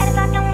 Shut up,